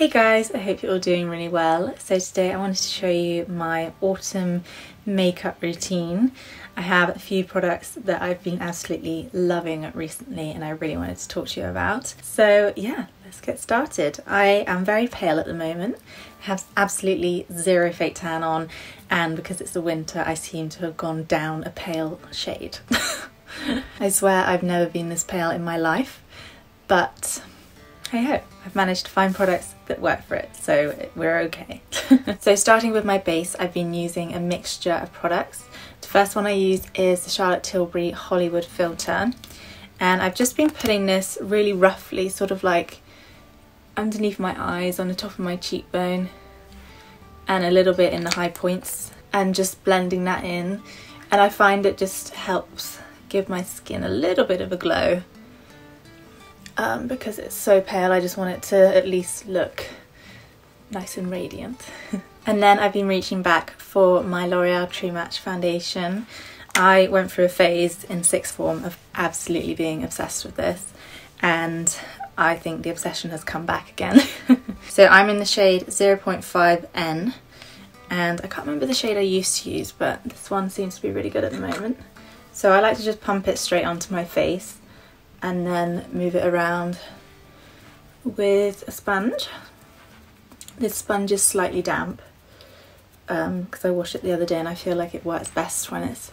Hey guys, I hope you're all doing really well. So today I wanted to show you my autumn makeup routine. I have a few products that I've been absolutely loving recently and I really wanted to talk to you about. So yeah, let's get started. I am very pale at the moment, have absolutely zero fake tan on and because it's the winter I seem to have gone down a pale shade. I swear I've never been this pale in my life, but hey ho, I've managed to find products that work for it, so we're okay. so starting with my base, I've been using a mixture of products. The first one I use is the Charlotte Tilbury Hollywood Filter, and I've just been putting this really roughly, sort of like underneath my eyes, on the top of my cheekbone, and a little bit in the high points, and just blending that in. And I find it just helps give my skin a little bit of a glow um, because it's so pale I just want it to at least look nice and radiant. and then I've been reaching back for my L'Oreal True Match foundation. I went through a phase in sixth form of absolutely being obsessed with this and I think the obsession has come back again. so I'm in the shade 0.5N and I can't remember the shade I used to use but this one seems to be really good at the moment. So I like to just pump it straight onto my face and then move it around with a sponge. This sponge is slightly damp because um, I washed it the other day and I feel like it works best when it's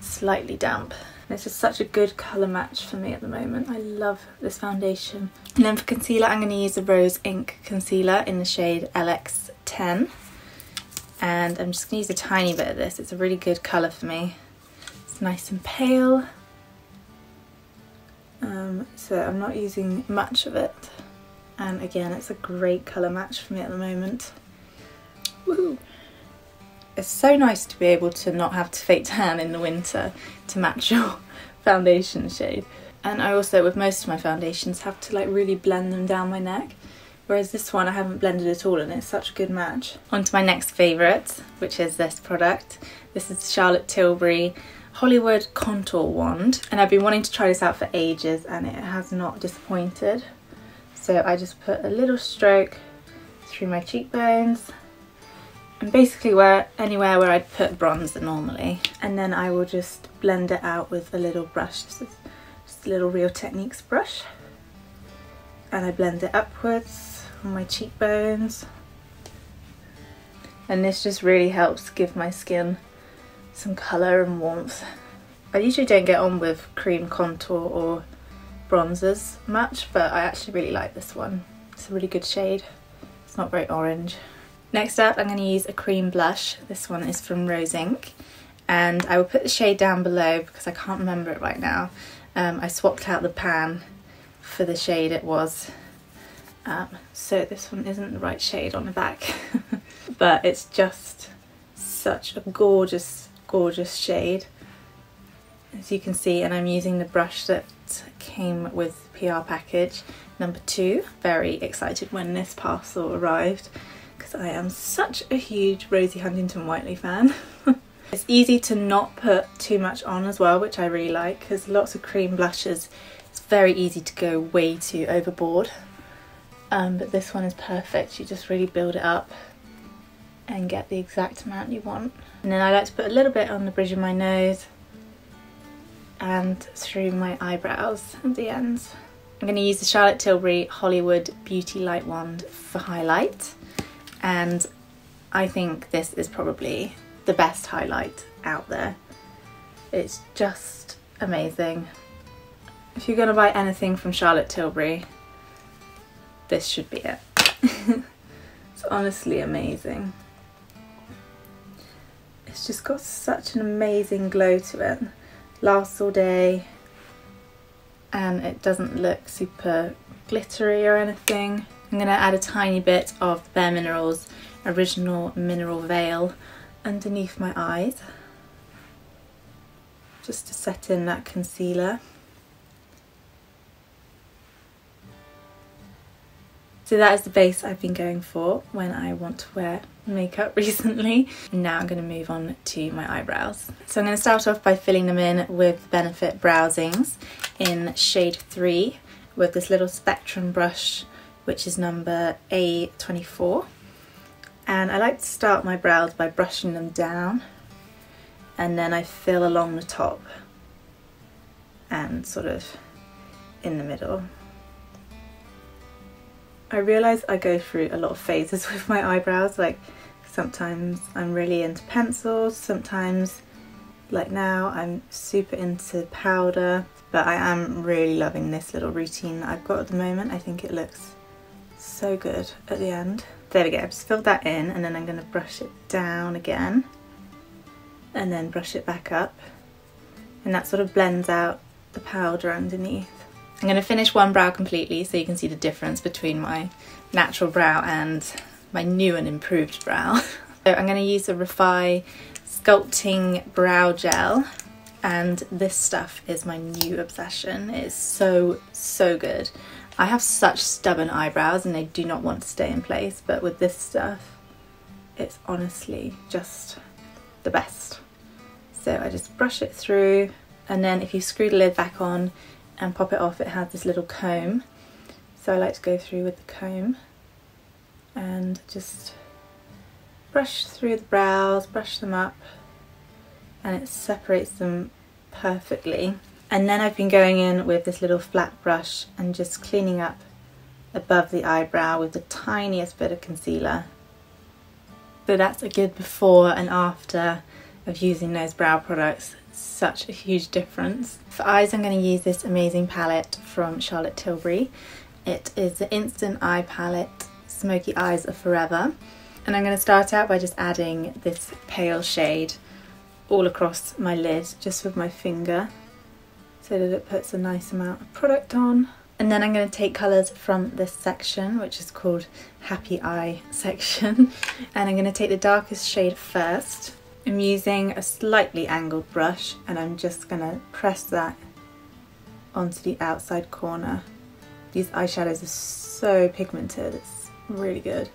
slightly damp. And it's just such a good colour match for me at the moment. I love this foundation. And then for concealer I'm going to use the Rose Inc concealer in the shade LX10 and I'm just going to use a tiny bit of this. It's a really good colour for me. It's nice and pale um, so I'm not using much of it and again it's a great colour match for me at the moment. Woohoo! It's so nice to be able to not have to fake tan in the winter to match your foundation shade. And I also, with most of my foundations, have to like really blend them down my neck. Whereas this one I haven't blended at all and it's such a good match. On to my next favourite, which is this product. This is Charlotte Tilbury Hollywood Contour Wand and I've been wanting to try this out for ages and it has not disappointed. So I just put a little stroke through my cheekbones and basically where anywhere where I'd put bronzer normally. And then I will just blend it out with a little brush, just just a little Real Techniques brush. And I blend it upwards on my cheekbones. And this just really helps give my skin some colour and warmth. I usually don't get on with cream contour or bronzers much, but I actually really like this one. It's a really good shade. It's not very orange. Next up, I'm going to use a cream blush. This one is from Rose Inc. And I will put the shade down below because I can't remember it right now. Um, I swapped out the pan for the shade it was. Um, so this one isn't the right shade on the back. but it's just such a gorgeous gorgeous shade as you can see and I'm using the brush that came with PR package. Number two very excited when this parcel arrived because I am such a huge Rosie Huntington Whiteley fan. It's easy to not put too much on as well which I really like because lots of cream blushes it's very easy to go way too overboard. Um, but this one is perfect. You just really build it up and get the exact amount you want. And then I like to put a little bit on the bridge of my nose and through my eyebrows at the ends. I'm going to use the Charlotte Tilbury Hollywood Beauty Light Wand for highlight and I think this is probably the best highlight out there. It's just amazing. If you're going to buy anything from Charlotte Tilbury, this should be it. it's honestly amazing. It's just got such an amazing glow to it. Lasts all day and it doesn't look super glittery or anything. I'm going to add a tiny bit of Bare Minerals Original Mineral Veil underneath my eyes just to set in that concealer. So that is the base I've been going for when I want to wear makeup recently. Now I'm going to move on to my eyebrows. So I'm going to start off by filling them in with Benefit Browzings in shade 3 with this little Spectrum brush which is number A24. And I like to start my brows by brushing them down and then I fill along the top and sort of in the middle. I realise I go through a lot of phases with my eyebrows, like sometimes I'm really into pencils, sometimes like now I'm super into powder, but I am really loving this little routine that I've got at the moment. I think it looks so good at the end. There we go, I've just filled that in and then I'm going to brush it down again and then brush it back up and that sort of blends out the powder underneath. I'm going to finish one brow completely so you can see the difference between my natural brow and my new and improved brow. so I'm going to use the Refy Sculpting Brow Gel and this stuff is my new obsession. It is so, so good. I have such stubborn eyebrows and they do not want to stay in place, but with this stuff, it's honestly just the best. So I just brush it through and then if you screw the lid back on and pop it off, it has this little comb. So I like to go through with the comb and just brush through the brows, brush them up and it separates them perfectly. And then I've been going in with this little flat brush and just cleaning up above the eyebrow with the tiniest bit of concealer. So that's a good before and after of using those brow products. Such a huge difference. For eyes I'm going to use this amazing palette from Charlotte Tilbury. It is the Instant Eye Palette Smokey Eyes Are Forever. And I'm going to start out by just adding this pale shade all across my lid just with my finger so that it puts a nice amount of product on. And then I'm going to take colours from this section, which is called Happy Eye section. And I'm going to take the darkest shade first. I'm using a slightly angled brush and I'm just going to press that onto the outside corner. These eyeshadows are so pigmented, it's really good.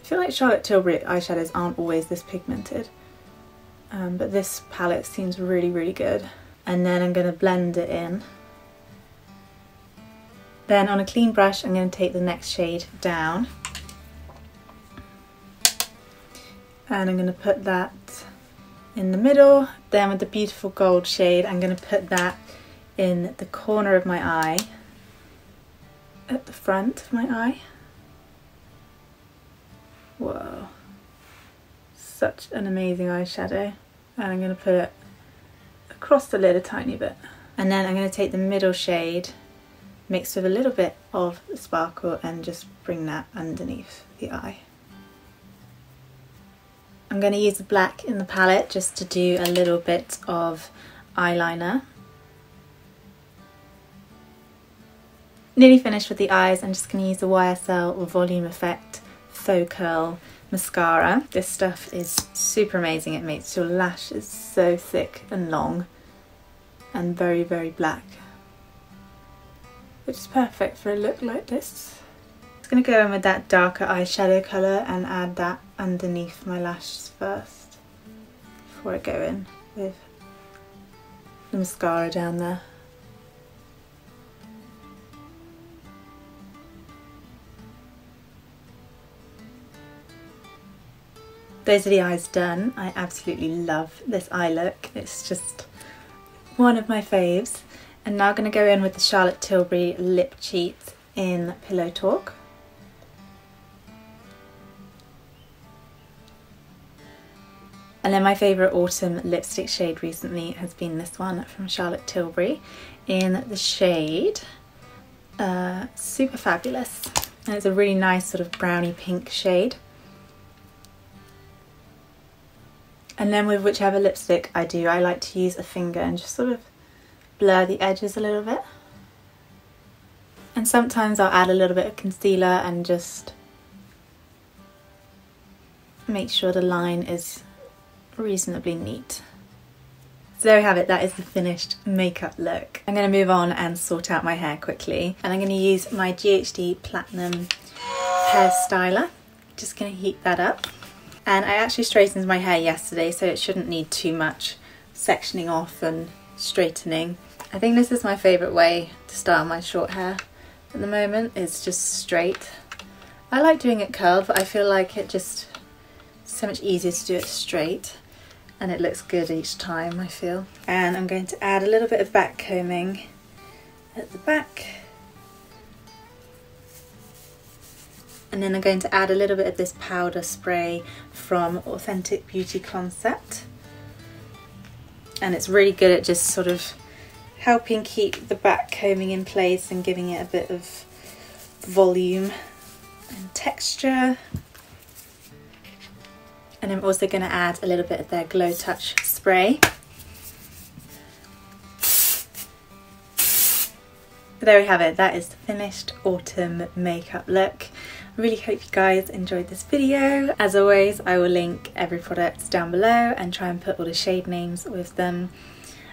I feel like Charlotte Tilbury eyeshadows aren't always this pigmented, um, but this palette seems really, really good. And then I'm going to blend it in. Then on a clean brush, I'm going to take the next shade down. And I'm going to put that in the middle. Then with the beautiful gold shade, I'm going to put that in the corner of my eye, at the front of my eye. Whoa, such an amazing eyeshadow. And I'm going to put it across the lid a tiny bit. And then I'm going to take the middle shade mixed with a little bit of sparkle and just bring that underneath the eye. I'm going to use the black in the palette just to do a little bit of eyeliner. Nearly finished with the eyes, I'm just going to use the YSL Volume Effect Faux Curl Mascara. This stuff is super amazing, it makes your lashes so thick and long and very very black which is perfect for a look like this. Going to go in with that darker eyeshadow colour and add that underneath my lashes first before I go in with the mascara down there. Those are the eyes done. I absolutely love this eye look. It's just one of my faves. And now I'm going to go in with the Charlotte Tilbury Lip Cheat in Pillow Talk. And then my favourite autumn lipstick shade recently has been this one from Charlotte Tilbury in the shade uh, Super Fabulous. And it's a really nice sort of browny pink shade. And then with whichever lipstick I do, I like to use a finger and just sort of blur the edges a little bit. And sometimes I'll add a little bit of concealer and just make sure the line is reasonably neat. So there we have it, that is the finished makeup look. I'm going to move on and sort out my hair quickly. And I'm going to use my GHD Platinum Hair Styler. Just going to heat that up. And I actually straightened my hair yesterday, so it shouldn't need too much sectioning off and straightening. I think this is my favourite way to style my short hair at the moment. It's just straight. I like doing it curled but I feel like it just so much easier to do it straight and it looks good each time I feel. And I'm going to add a little bit of back combing at the back. And then I'm going to add a little bit of this powder spray from Authentic Beauty Concept. And it's really good at just sort of helping keep the back combing in place and giving it a bit of volume and texture. And I'm also going to add a little bit of their Glow Touch spray. there we have it, that is the finished autumn makeup look. I really hope you guys enjoyed this video. As always, I will link every product down below and try and put all the shade names with them.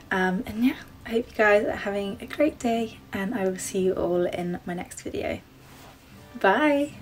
Um, and yeah, I hope you guys are having a great day and I will see you all in my next video. Bye!